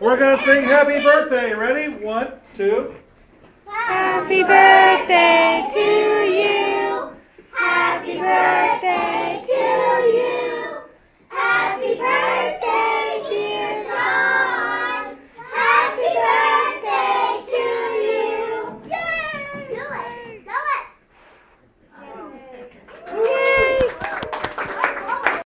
We're gonna sing happy birthday. Ready? One, two. Happy birthday